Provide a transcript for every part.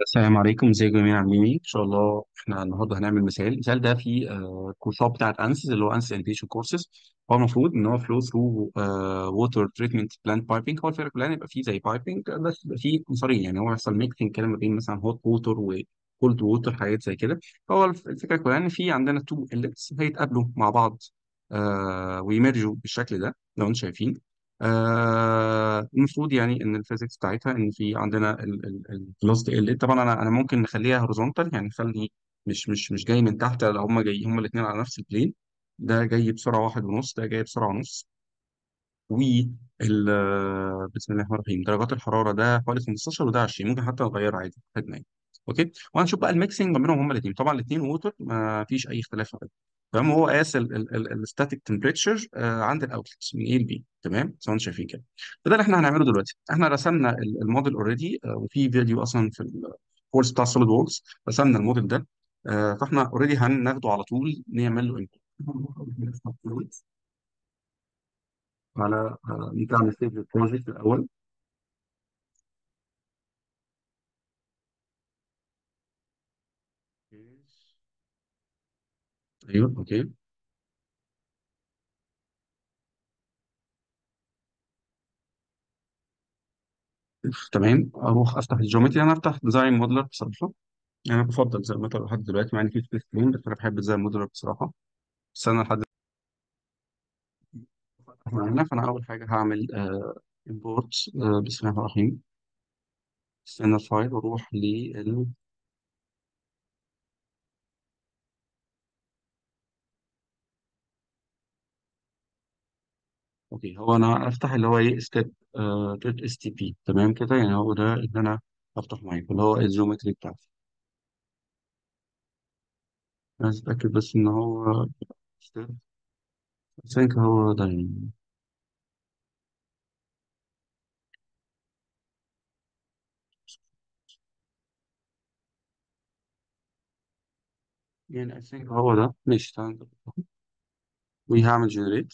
السلام عليكم ازيكم جميعا عاملين إيه؟ ان شاء الله إحنا النهارده هنعمل مثال. المثال ده فيه آه، كورسات بتاعت ANSYS اللي هو ANSYS innovation courses هو المفروض إن هو flow through water treatment plant piping هو الفكرة كلها إن يبقى فيه زي piping بس يبقى فيه مسارين يعني هو يحصل mixing كده ما بين مثلا hot water و cold water حاجات زي كده. فهو الف- الفكرة كلها إن في عندنا two inlets هيتقابلوا مع بعض آه وي merge وا بالشكل ده لو أنتم شايفين. آه المفروض يعني إن ال physics بتاعتها إن في عندنا ال velocity ال طبعا أنا أنا ممكن نخليها horizontal يعني نخلي مش مش مش جاي من تحت لو هما جاي هما الاثنين على نفس ال plane ده جاي بسرعة واحد ونص ده جاي بسرعة ونص. وال بسم الله الرحمن الرحيم. درجات الحرارة ده حوالي 15 وده 20 ممكن حتى نغيره عادي. خدنا يعني. okay؟ وهنشوف بقى ال mixing ما بينهم هما الاثنين طبعا الاثنين water ما فيش أي اختلاف عليه تمام؟ هو قاس ال static temperature عند ال outlet من اي لبي تمام؟ أنتم شايفين كده. فده اللي إحنا هنعمله دلوقتي. إحنا رسمنا ال- ال model already وفي فيديو أصلا في الكورس بتاع SolidWorks رسمنا الموديل ده آه، فاحنا already هناخده على طول نعمل له. على آه، نعمل save ال project الأول. أيوه okay. تمام. أروح أفتح ال geometry أنا أفتح DesignModeler بصراحة. يعني أنا بفضل DesignModeler لحد دلوقتي مع إن في تون بس أنا بحب DesignModeler بصراحة. بس أنا لحد هنا فأنا أول حاجة هعمل import بسم الله الرحمن الرحيم استنى ال file وأروح لل okay هو أنا أفتح اللي هو إيه step dot STP تمام كده؟ يعني هو ده اللي أنا افتح معاك اللي هو ال geometry بتاعتي. عايز أتأكد بس إن هو step think هو ده يعني. يعني I think هو ده. ماشي تعال وهعمل generate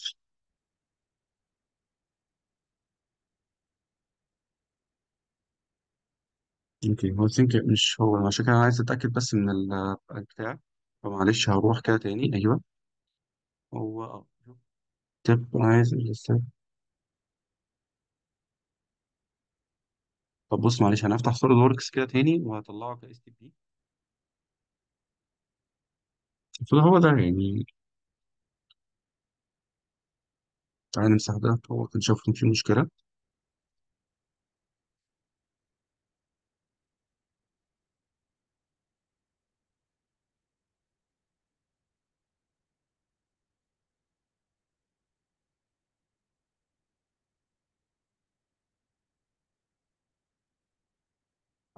okay هو think مش هو عشان كده أنا عايز أتأكد بس من ال- البتاع. فمعلش هروح كده تاني. أيوه. هو آه طب عايز ال STEP طب بص معلش أنا هفتح SolidWorks كده تاني وهطلعه ك STP هو ده يعني. تعالى نمسح ده. هو كان شايف إن في مشكلة.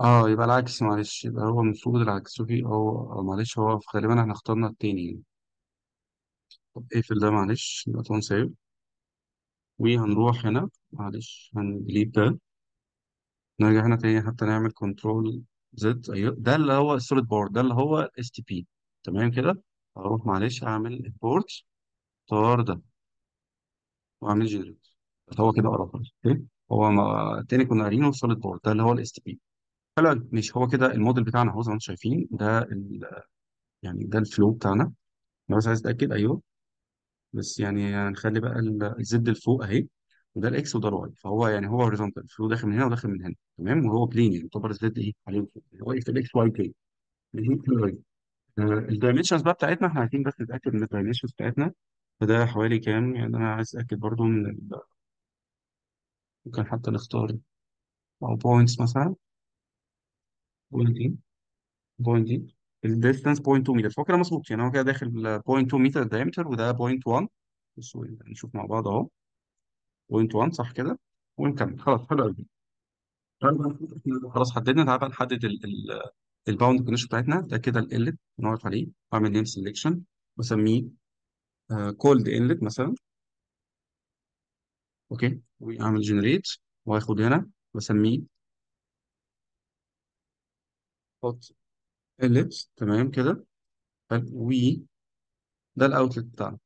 آه يبقى العكس معلش يبقى هو المفروض العكس شوفي هو أو معلش هو غالبا إحنا اخترنا التاني يعني. طب اقفل ده معلش يبقى طبعا save وهنروح هنا معلش هن delete ده. نرجع هنا تاني حتى نعمل control Z أيوه ده اللي هو ال solid part ده اللي هو STP تمام كده؟ أروح معلش أعمل import طار ده وأعمل generate هو كده قرب okay؟ هو ما... التاني كنا قارينه ال solid part ده اللي هو ال STP حلو. ماشي. هو كده الموديل بتاعنا اهو زي ما أنتم شايفين. ده ال... يعني ده ال flow بتاعنا. أنا بس عايز اتاكد أيوه. بس يعني هنخلي بقى ال- ال Z لفوق أهي. وده ال X وده ال Y فهو يعني هو horizontal ال flow داخل من هنا وداخل من هنا. تمام؟ وهو plane يعني يعتبر ال Z إيه؟ عليه فوق. هو X ال X Y plane ال dimensions بقى بتاعتنا إحنا عايزين بس نتأكد من ال dimensions بتاعتنا. فده حوالي كام؟ يعني أنا عايز أتأكد برضو من. ممكن حتى نختار أو points مثلا. point دي point دي ال distance 0.2 متر فهو كده مظبوط. يعني هو كده داخل 0.2 متر diameter وده 0.1 بص نشوف مع بعض اهو. 0.1 صح كده؟ ونكمل. خلاص حلو قوي. خلاص حددنا. تعالى بقى نحدد ال boundary condition بتاعتنا. ده كده ال inlet نقعد عليه. واعمل name selection واسميه cold inlet مثلا. okay. وأعمل generate واخد هنا. واسميه hot inlet تمام كده؟ وده ال outlet بتاعنا.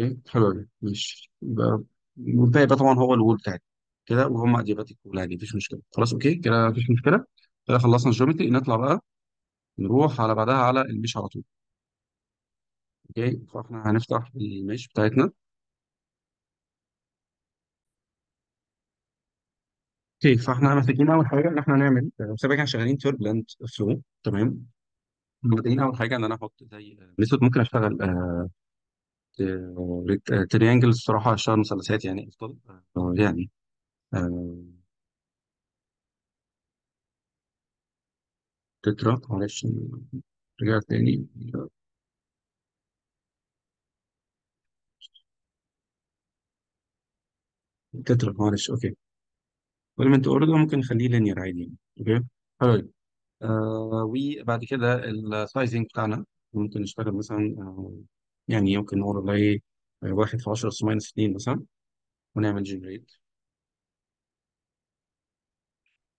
okay حلو قوي ماشي. يبقى والباقي طبعا هو ال wall بتاعي كده وهم adiabatic عادي مفيش مشكلة. خلاص okay كده مفيش مشكلة. كده خلصنا ال geometry نطلع بقى نروح على بعدها على ال mesh على طول. okay فإحنا هنفتح ال mesh بتاعتنا. okay فاحنا محتاجين أول حاجة إن إحنا نعمل سابقا إحنا شغالين turbulent flow تمام؟ محتاجين أول حاجة إن أنا أحط زي method ممكن أشتغل triangle الصراحة اشتغل مثلثات يعني أفضل آه، يعني آه، tetra معلش رجعت تاني. tetra معلش okay. Element order ممكن نخليه linear عادي يعني. okay؟ حلو آه وبعد كده ال sizing بتاعنا ممكن نشتغل مثلا آه يعني ممكن نقول والله آه، واحد في 10 minus 2 مثلا ونعمل generate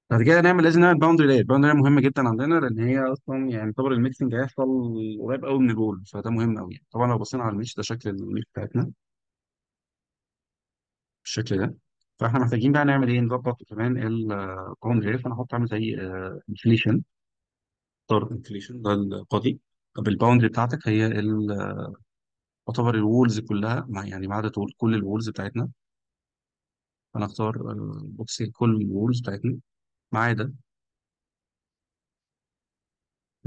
بعد كده نعمل لازم نعمل boundary layer boundary layer مهمه جدا عندنا لأن هي أصلا يعني يعتبر ال mixing هيحصل قريب قوي من ال wall فده مهم قوي طبعا لو بصينا على ال mesh ده شكل ال mesh بتاعتنا بالشكل ده. فاحنا محتاجين بقى نعمل إيه؟ نظبط كمان ال boundary layer فانا هحط عامل زي inflation اختار inflation ده القاضي. طب ال boundary بتاعتك هي ال- تعتبر ال walls كلها مع يعني ما عدا طول كل ال walls بتاعتنا. فانا اختار box كل ال walls بتاعتنا ما عدا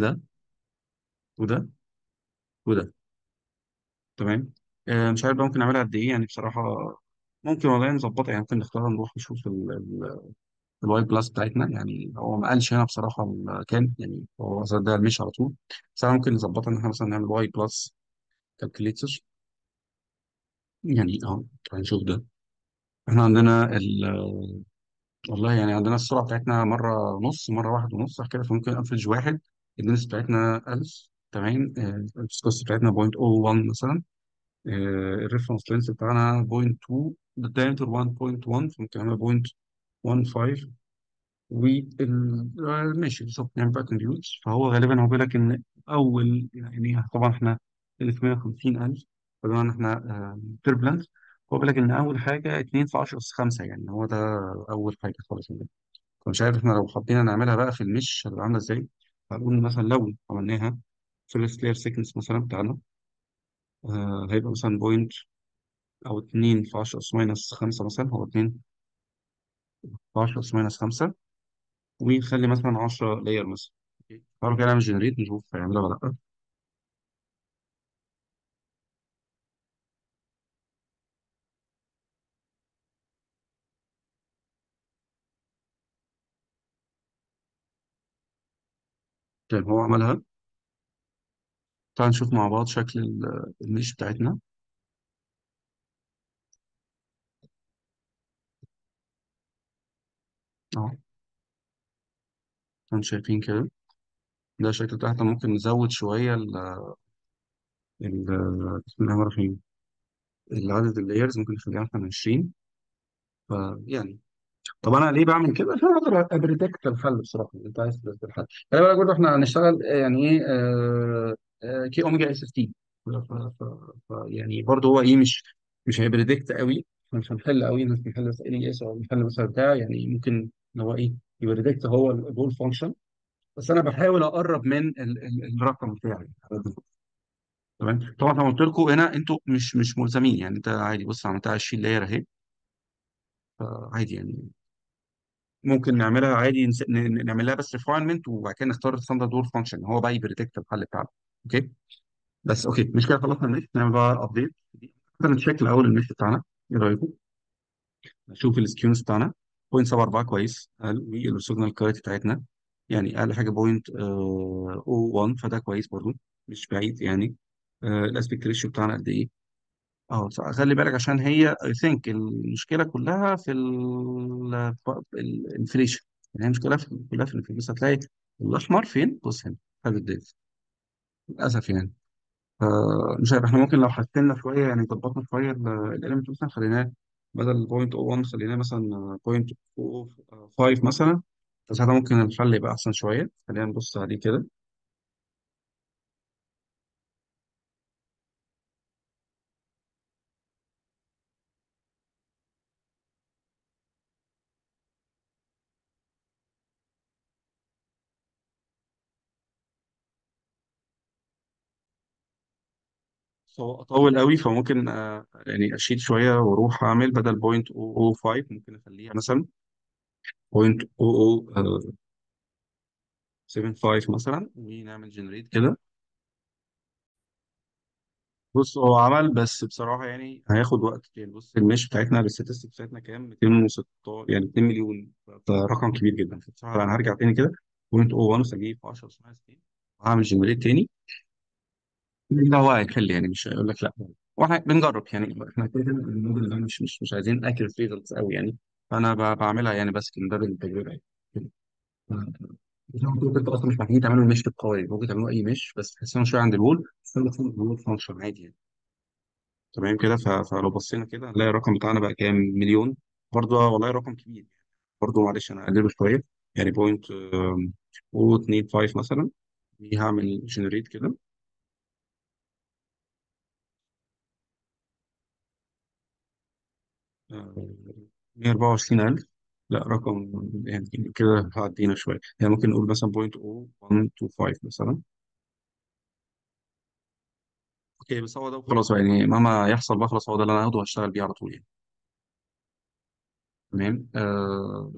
ده وده وده. تمام؟ آه، مش عارف بقى ممكن نعملها قد إيه؟ يعني بصراحة ممكن والله نظبطها. يعني ممكن نختار نروح نشوف ال Y plus بتاعتنا. يعني هو ما قالش هنا بصراحة المكان يعني هو ده مش على طول. بس ممكن نظبطها إن إحنا مثلا نعمل Y plus calculator. يعني أه هنشوف ده. إحنا عندنا ال والله يعني عندنا السرعة بتاعتنا مرة نص مرة واحد ونص صح كده؟ فممكن average واحد. ال density بتاعتنا 1000 تمام؟ آه، ال viscosity بتاعتنا 0.01 مثلا. ال reference length بتاعنا 0.2 ال diameter 1.1 فممكن نعمل 0.15 وال ماشي بالظبط. نعمل بقى compute فهو غالبا هو بيقول لك إن أول يعني طبعا إحنا 350000 طبعا إحنا turbulent هو بيقول لك إن أول حاجة 2 في 10 أس 5 يعني هو ده أول حاجة خالص فمش عارف إحنا لو حبينا نعملها بقى في ال mesh هتبقى عاملة إزاي؟ هنقول مثلا لو عملناها first layer thickness مثلا بتاعنا آه هيبقى مثلا point O 2 في 10 أس minus 5 مثلا هو 2 في 10 أس minus 5 ونخلي مثلا 10 layer مثلا. تعالوا كده نعمل generate نشوف هيعملها ولا لأ. طيب هو عملها. تعال نشوف مع بعض شكل ال- ال mesh بتاعتنا. اهو إحنا شايفين كده. ده شكل بتاعتنا ممكن نزود شوية ال ال بسم الله الرحمن الرحيم العدد ال layers ممكن نخليها مثلا 20 فيعني طب أنا ليه بعمل كده؟ عشان أقدر ا predict الحل بصراحة. أنت عايز ت predict الحل. خلي بالك برضه إحنا هنشتغل آه، يعني إيه k-omega SST يعني برضه هو إيه مش مش هي predict قوي. مش هنحل قوي. مش بنحل بس ال اس أو بنحل مثلا بتاع. يعني ممكن ان هو إيه؟ ي predict هو ال wall function بس أنا بحاول أقرب من ال ال الرقم بتاعي. تمام؟ طبعا ما قلت لكم هنا أنتوا مش مش ملزمين. يعني أنت عادي بص عملتها 20 layer أهي. عادي يعني. ممكن نعملها عادي نس- ن- ن- نعملها بس refinement وبعد كده نختار ال standard wall function هو بقى ي predict الحل بتاعنا okay؟ بس okay مش كده خلصنا ال mesh نعمل بقى update ن check الأول ال mesh بتاعنا. إيه رأيكم؟ نشوف ال skewness بتاعنا. 0.74 كويس. أقل وال orthogonal quality بتاعتنا. يعني أقل حاجة 0.01 فده كويس برضو مش بعيد يعني. ال aspect ratio بتاعنا قد إيه؟ آه خلي بالك عشان هي I think المشكلة كلها في ال inflation يعني هي المشكلة في كلها في ال inflation بس هتلاقي الأحمر فين؟ بص هنا هذا الديت للأسف يعني. فمش عارف إحنا ممكن لو حسنا شوية يعني ظبطنا شوية ال element مثلا خليناه بدل 0.01 خليناه مثلا 0.05 مثلا. فساعتها ممكن الحل يبقى أحسن شوية. خلينا نبص عليه كده. هو اطول قوي فممكن آه يعني أشيل شوية وأروح أعمل بدل point 005 ممكن أخليها مثلا point 0.075 مثلا ونعمل generate كده. بص هو عمل بس بصراحة يعني هياخد وقت يعني بص ال mesh بتاعتنا ال statistics بتاعتنا كام؟ 216 يعني 2 مليون فرقم كبير جدا. فبصراحة أنا هرجع تاني كده. point O 1 واسجيه في 10 60 وهعمل generate تاني. ده هو هيحل يعني مش هيقول لك لا. وإحنا بنجرب يعني إحنا كده مش مش مش عايزين accurate results قوي يعني. فأنا بعملها يعني بس من باب التجربة يعني. انت أصلا مش محتاجين تعملوا ال mesh القوي ممكن تعملوا أي mesh بس تحسنوا شوية عند بس ال wall function عادي يعني. تمام كده؟ فلو بصينا كده هنلاقي الرقم بتاعنا بقى كام؟ مليون. برضه والله رقم كبير. برضه معلش أنا اقلله شوية. يعني point O 25 مثلا. هعمل generate كده. آه، 124000 لا رقم يعني كده هعدينا شوية. يعني ممكن نقول مثلا point O 125 مثلا. okay بس هو ده خلاص يعني مهما يحصل بقى خلاص هو ده اللي أنا هاخده وهشتغل بيه على طول يعني. تمام؟ آه،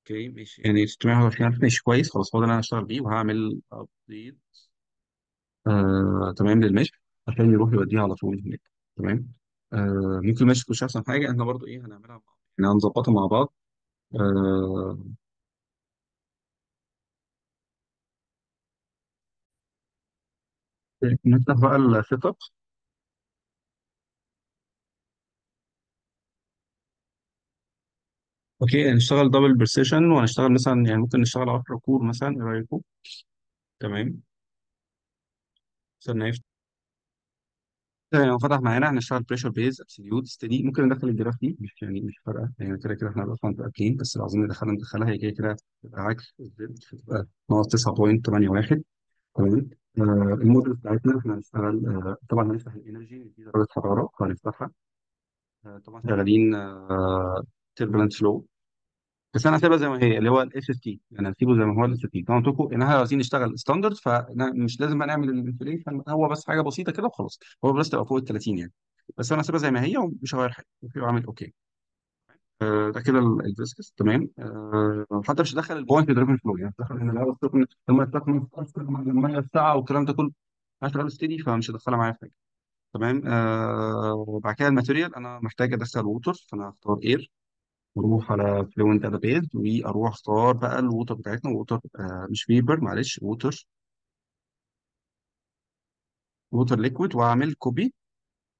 okay ماشي. يعني 621000 ماشي كويس. خلاص هو ده اللي أنا هشتغل بيه وهعمل update آه، تمام لل mesh. عشان يروح يوديها على طول هناك. تمام؟ آه، ممكن ال mesh مش أحسن حاجة. إحنا برضو إيه هنعملها مع بعض. إحنا هنظبطها مع بعض. آه، نفتح بقى ال setup. okay هنشتغل double precision وهنشتغل مثلا يعني ممكن نشتغل 10 core مثلا إيه رأيكم؟ تمام. استنى يعني لو فتح معانا هنشتغل pressure-based absolute steady ممكن ندخل ال gravity؟ مش يعني مش فارقة. يعني كده كده إحنا أصلا متاكدين بس لو عايزين ندخلها ندخلها. هي كده كده عكس ال Z فتبقى ناقص 9.81 تمام. آه، الموديل بتاعتنا إحنا هنشتغل آه، طبعا هنفتح ال energy دي درجة حرارة فهنفتحها. آه، طبعا شغالين turbulent flow بس أنا هسيبها زي ما هي اللي هو ال SST يعني هسيبه زي ما هو ال SST طبعا قلت ان إحنا عايزين نشتغل standard فمش لازم بقى نعمل ال inflation هو بس حاجة بسيطة كده وخلاص. هو بس تبقى فوق ال 30 يعني. بس أنا هسيبها زي ما هي ومش هغير حاجة. وأعمل okay. آه، ده كده ال viscous تمام. آه، حتى مش هدخل ال buoyancy driven flow يعني. هدخل ان الهواء السخن لما يستخدم الميه الساقعة والكلام ده كله هشتغل steady فمش هدخلها معايا في حاجة. تمام. آه وبعد كده ال material أنا محتاج أدخل water فأنا هختار air وأروح على Fluent database وأروح أختار بقى ال water بتاعتنا water آه مش vapor معلش water. water liquid وأعمل copy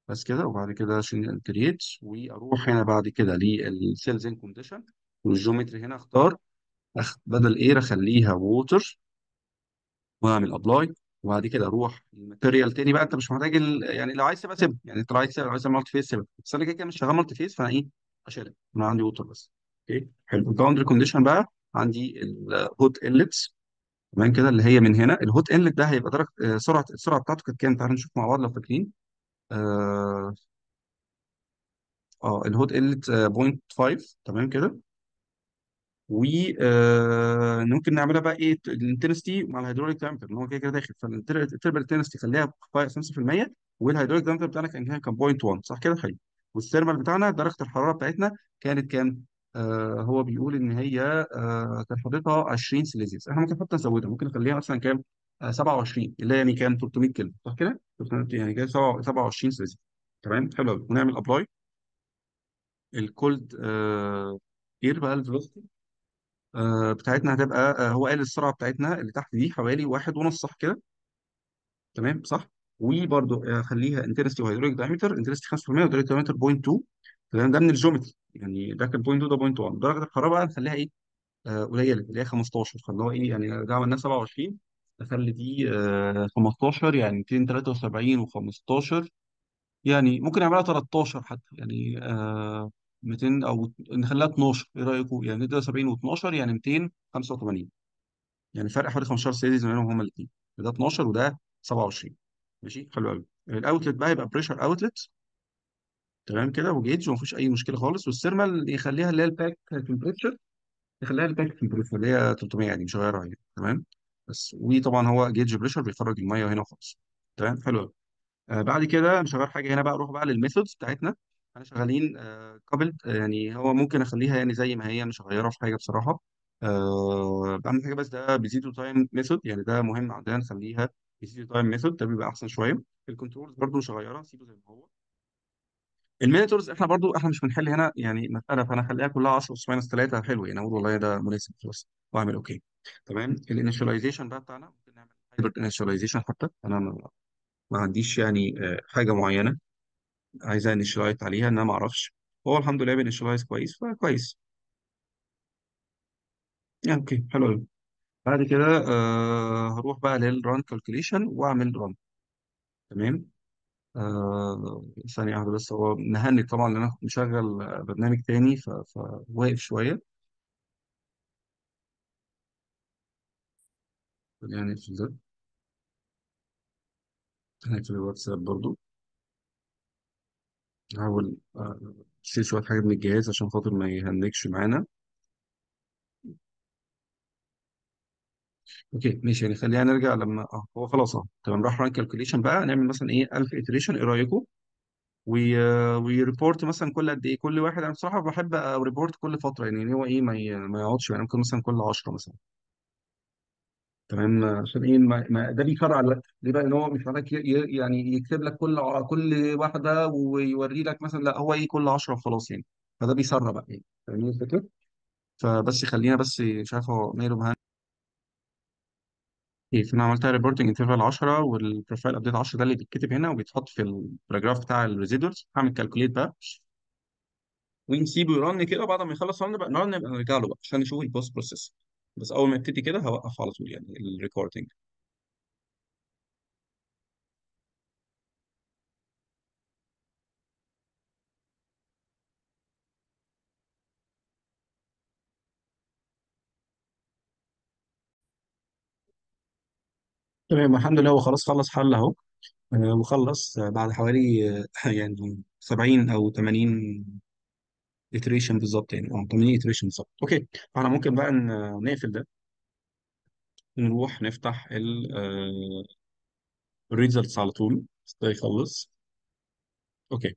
بس كده وبعد كده عشان create وأروح هنا بعد كده لل cell zone condition وال geometry هنا أختار. أخ... بدل air أخليها water. وأعمل apply وبعد كده أروح ال material تاني بقى. أنت مش محتاج ال... يعني لو عايز تبقى سيب يعني أنت لو عايز لو عايز multiphase سيب بس أنا كده كده مش شغال multiphase فأنا إيه؟ اشيلها أنا عندي water بس. okay؟ حلو. ال boundary condition بقى عندي ال hot inlets تمام كده؟ اللي هي من هنا. ال hot inlet ده هيبقى درجة آه، سرعة السرعة بتاعته كانت كام؟ تعالوا نشوف مع بعض لو فاكرين. آه, آه ال hot inlet 0.5 تمام كده؟ وممكن نعملها بقى إيه؟ ال intensity مع ال hydraulic diameter ان هو كده كده داخل. فال turbulent intensity خليها 5% وال hydraulic diameter بتاعنا كان كان 0.1 صح كده حلو وال thermal بتاعنا درجة الحرارة بتاعتنا كانت كام؟ آه هو بيقول إن هي آه كان حاططها 20 سيليزيوس إحنا ممكن حتى نزودها ممكن نخليها مثلا كام؟ آه 27 اللي هي يعني كام 300 كيلو صح كده؟ 300 يعني كده 27 سيليزيوس تمام حلو قوي ونعمل apply ال cold air بقى آه، بتاعتنا هتبقى آه، هو قال السرعة بتاعتنا اللي تحت دي حوالي واحد ونص صح كده تمام صح وبرده آه، خليها intensity و hydraulic diameter intensity 5% و hydraulic diameter 0.2 تمام؟ ده من ال geometry يعني ده كان 0.2 ده 0.1 درجة الحرارة بقى نخليها إيه؟ آه، قليلة اللي هي 15 فاللي هو إيه؟ يعني ده عملناه 27 نخلي دي آه، 15 يعني 273 و15 يعني ممكن نعملها 13 حتى. يعني آه 200 أو نخليها 12 إيه رأيكم؟ يعني 270 و12 يعني 285 يعني فرق حوالي 15 سيريز ما بينهم هما الاثنين ده 12 وده 27 ماشي؟ حلو قوي ال outlet بقى يبقى pressure outlet تمام كده وجيج وما فيش أي مشكلة خالص. وال thermal يخليها اللي هي ال back temperature يخليها ال back temperature اللي هي 300 يعني مش هغيرها يعني. تمام؟ بس وطبعا هو gauge pressure بيخرج المية هنا وخلاص تمام؟ حلو أوي. آه بعد كده مش هغير حاجة هنا بقى أروح بقى لل methods بتاعتنا. إحنا شغالين آه coupled يعني هو ممكن أخليها يعني زي ما هي مش هغيرها في حاجة بصراحة. آه بعمل حاجة بس ده pseudo time method يعني ده مهم عندنا نخليها pseudo time method ده بيبقى أحسن شوية. ال controls برضو مش هغيرها سيبه زي ما هو. ال monitors إحنا برضو إحنا مش بنحل هنا يعني مساله فانا أخليها كلها 10 اس minus 3 حلو. يعني أقول والله ده مناسب خلاص وأعمل okay تمام. ال initialization بقى بتاعنا ممكن نعمل hybrid initialization حتى. أنا ما عنديش يعني آه، حاجة معينة عايزه initialize عليها إن أنا ما أعرفش. هو الحمد لله بي initialize كويس فكويس. يعني okay حلو قوي بعد كده آه هروح بقى لل run calculation وأعمل run تمام؟ آه ثانية واحدة بس هو مهنج طبعا لأن أنا مشغل برنامج تاني فواقف شوية. يعني في ده. هنقفل الواتساب برضو. هحاول آه، أشيل شوية حاجات من الجهاز عشان خاطر ما يهنجش معانا. okay ماشي يعني خلينا نرجع لما آه هو خلاص آه تمام راح run calculation بقى نعمل مثلا إيه 1000 iteration إيه رأيكم؟ و و report مثلا كل قد إيه؟ كل واحد أنا بصراحة بحب report كل فترة يعني هو إيه ما ما يقعدش يعني ممكن مثلا كل 10 مثلا. تمام عشان إيه ما ما ده بيسرع الوقت ليه بقى؟ إن هو مش ي- يعني يكتب لك كل كل واحدة ويوري لك مثلا لا هو إيه كل 10 خلاص يعني. فده بيسرع بقى يعني فاهمين الفكرة؟ فبس خلينا بس مش عارف هو ماله مهنج إيه فانا عملتها reporting interval 10 وال profile update 10 ده اللي بيتكتب هنا وبيتحط في ال paragraph بتاع ال residuals هعمل calculate بقى. ونسيبه ي run كده وبعد ما يخلص run بقى ن run نرجع له بقى عشان نشوف ال post process بس أول ما يبتدي كده هوقف على طول يعني ال recording تمام الحمد لله هو خلاص خلص حل أهو. آه، وخلص آه، بعد حوالي آه، يعني 70 أو 80 iteration بالظبط يعني آه 80 iteration بالظبط. okay فاحنا ممكن بقى نقفل ده. نروح نفتح ال results على طول. ده يخلص. okay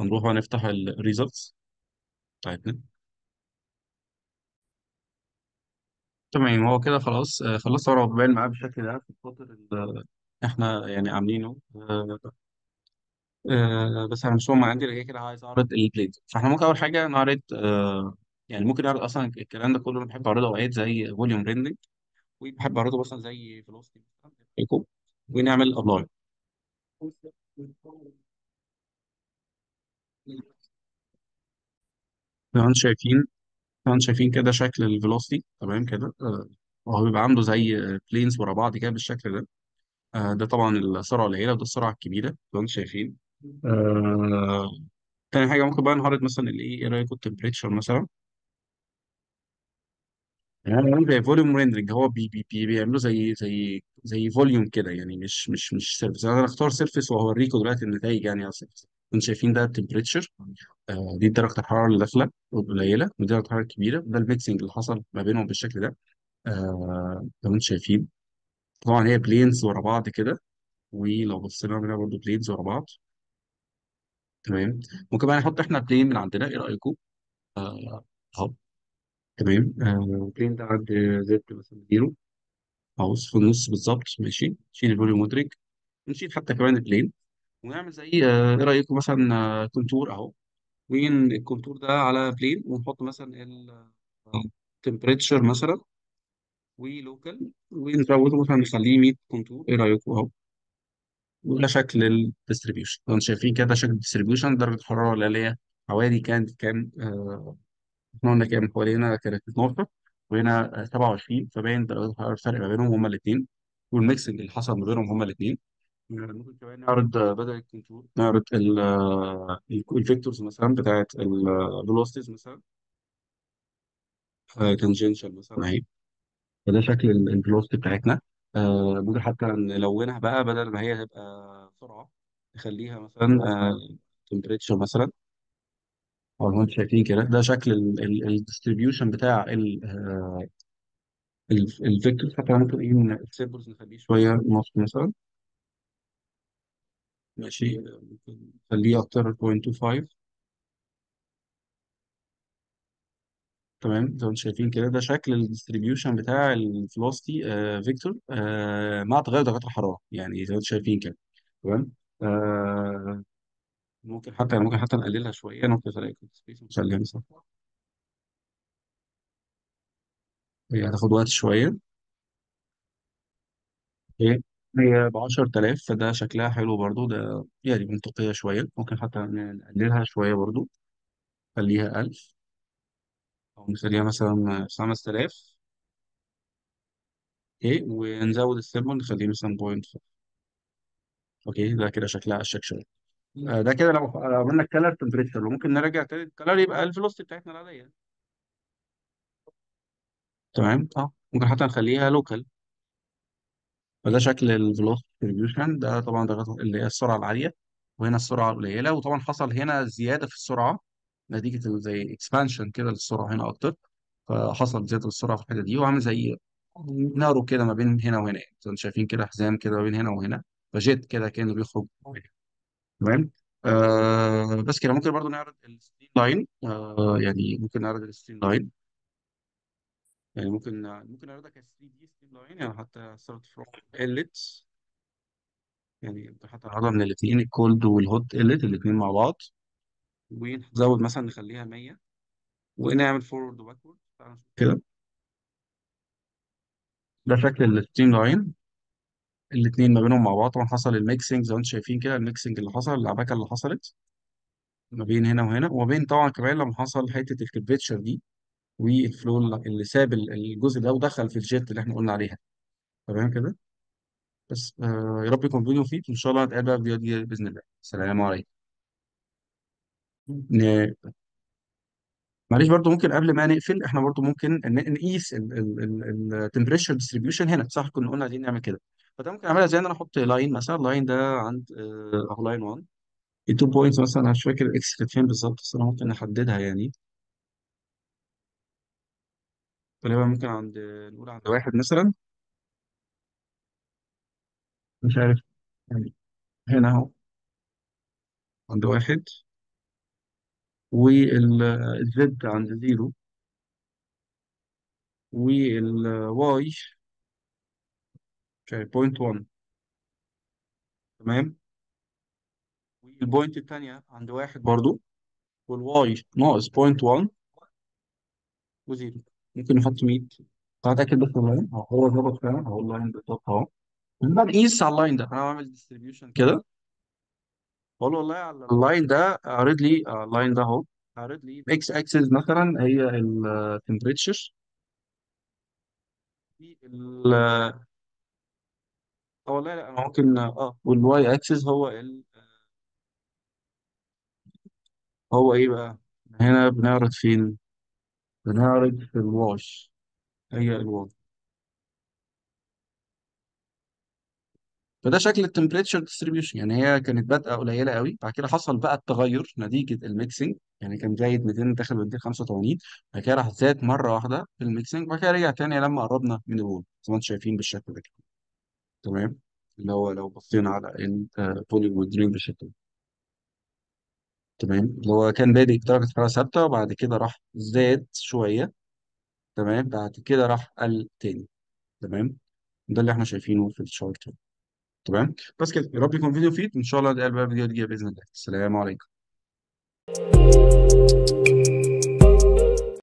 هنروح بقى نفتح ال results بتاعتنا. تمام هو كده خلاص آه، خلصت ورقة باين معاه بالشكل ده في الفترة اللي إحنا يعني عاملينه. آه، آه، بس أنا مش مهم عندي أنا كده عايز أعرض ال plane فاحنا ممكن أول حاجة نعرض آه، يعني ممكن نعرض أصلا الكلام ده كله أنا بحب أعرضه أوقات زي volume rendering وبحب أعرضه مثلا زي velocity ونعمل apply طبعا شايفين. طبعا شايفين كده شكل ال velocity تمام كده؟ آه، وهو بيبقى عنده زي planes ورا بعض كده بالشكل ده. آه، ده طبعا السرعة القليلة وده السرعة الكبيرة طبعا شايفين. آه، تاني حاجة ممكن بقى نعرض مثلا الايه إيه رايكم ال temperature مثلا. يعني زي volume rendering هو بي بي بي بيعملوا زي زي زي volume كده يعني مش مش مش surface أنا أختار surface وهوريكم دلوقتي النتائج يعني على ال surface أنتم شايفين ده ال temperature آه دي درجة الحرارة اللي داخلة قليلة ودي درجة الحرارة الكبيرة. ده ال mixing اللي حصل ما بينهم بالشكل ده. آه لو أنتم شايفين. طبعا هي planes ورا بعض كده ولو بصينا هنا برضه planes ورا بعض. تمام. ممكن بقى نحط إحنا plane من عندنا إيه رأيكم؟ آه، اهو تمام. آه plane ده عند Z مثلا زيرو ماوس في النص بالظبط. ماشي. نشيل ال volume rendering ونشيل حتى كمان ال plane ونعمل زي آه، إيه رأيكم مثلا آه، contour أهو وين ال contour ده على plane ونحط مثلا ال temperature مثلا و local ونزوده مثلا نخليه 100 contour إيه رأيكم أهو؟ وده شكل ال distribution أنتوا شايفين كده شكل ال distribution درجة الحراره القليلة حوالي كانت كام؟ آه، إحنا قلنا كام؟ حوالي هنا كانت 12 وهنا آه، 27 فباين درجه الحرارة الفرق ما بينهم هما الاثنين وال mixing اللي حصل ما بينهم هما الاثنين ممكن كمان نعرض آه، بدل ال contour نعرض ال- آه، ال vectors مثلا بتاعت ال velocities مثلا. tangential مثلا. اهي فده شكل ال velocity بتاعتنا. آه، ممكن حتى نلونها بقى بدل ما هي تبقى سرعة نخليها مثلا temperature مثلا. أو ما أنتم شايفين كده. ده شكل ال distribution بتاع ال- ال vector حتى ممكن إيه ال symbols نخليه شوية نص مثلا. ماشي. ممكن نخليه أكتر 0.25 تمام زي ما أنتم شايفين كده؟ ده شكل ال distribution بتاع ال velocity آه vector آه مع تغير درجات الحرارة. يعني زي ما أنتم شايفين كده. تمام؟ آه ممكن حتى ممكن حتى نقللها شوية. نقطة تلاقي space نخليها مثلا هي هتاخد وقت شوية. هي هي ب 10000 فده شكلها حلو برضو ده يعني منطقية شوية ممكن حتى نقللها شوية برضو خليها 1000 أو نخليها مثلا 5000 أوكي ونزود ال symbol نخليه مثلا point أوكي ده كده شكلها أشيك شوية. آه، ده كده لو لو عملنا ال color temperature وممكن نراجع تاني ال color يبقى ال velocity بتاعتنا العادية. تمام؟ آه ممكن حتى نخليها local فده شكل ال velocity distribution ده طبعا ده اللي هي السرعة العالية وهنا السرعة القليله وطبعا حصل هنا زيادة في السرعة نتيجة زي expansion كده للسرعة هنا أكتر. فحصل زيادة السرعة في الحتة دي وعامل زي narrow كده ما بين هنا وهنا. يعني أنتم شايفين كده حزام كده ما بين هنا وهنا ف jet كده كأنه بيخرج تمام؟ آه بس كده ممكن برضو نعرض ال streamline آه يعني ممكن نعرض ال streamline يعني ممكن ممكن نعرضها ك 3 D streamline يعني حتى start from inlet يعني ممكن حتى نعرضها من الاثنين ال cold وال hot قلت الاثنين مع بعض. ونزود مثلا نخليها 100 ونعمل forward و backward كده. ده شكل ال streamline الاثنين ما بينهم مع بعض. طبعا حصل ال mixing زي ما أنتم شايفين كده ال mixing اللي حصل العباكة اللي حصلت. ما بين هنا وهنا. وما بين طبعا كمان لما حصل حتة ال curvature دي. وال flow اللي ساب ال- الجزء ده ودخل في ال jet اللي إحنا قلنا عليها. تمام كده؟ بس آه يا رب يكون فيديو مفيد وان شاء الله نتقابل بقى بإذن الله. السلام عليكم. ن- معلش برضو ممكن قبل ما نقفل إحنا برضو ممكن نقيس ال temperature distribution هنا. صح كنا قلنا عايزين نعمل كده. فده ممكن اعملها زي إن أنا أحط line مثلا. ال line ده عند اهو line 1 ال two points مثلا. مش فاكر ال X كانت فين بالظبط بس أنا ممكن نحددها يعني. غالبا ممكن عند نقول عند واحد مثلا. مش عارف. يعني هنا أهو. عند واحد. وال Z عند زيرو. وال Y point 1 تمام. وال point التانية عند واحد برضو. وال Y ناقص point 1 وزيرو. ممكن نحط 100 هتأكد بس ال line أهو هو ظبط فعلا اهو ال line بالظبط أهو. بقى نقيس على ال line ده. أنا بعمل distribution كده. بقول له والله على ال line ده اعرض لي آه، ال line ده أهو. اعرض لي إكس اكسس مثلا هي ال temperature ال آه والله لا أنا ممكن آه وال Y axis هو ال هو إيه بقى؟ هنا بنعرض فين؟ بنعرض في الواش. هي الواش. فده شكل ال temperature distribution يعني هي كانت بادئة قليلة قوي. بعد كده حصل بقى التغير نتيجة ال mixing يعني كان زايد 200 داخل 285 بعد كده راح زاد مرة واحدة في ال mixing بعد كده رجع تاني لما قربنا من ال wall. زي ما أنتم شايفين بالشكل ده. تمام؟ اللي هو لو بصينا على البولي والدرين بالشكل ده. تمام. هو كان بادئ بدرجه حرارة ثابتة وبعد كده راح زاد شوية تمام. بعد كده راح قل تاني تمام. ده اللي إحنا شايفينه في الشارت. تمام. بس كده. يا رب يكون فيديو مفيد. ان شاء الله نتقابل بقى في فيديو بإذن الله. السلام عليكم.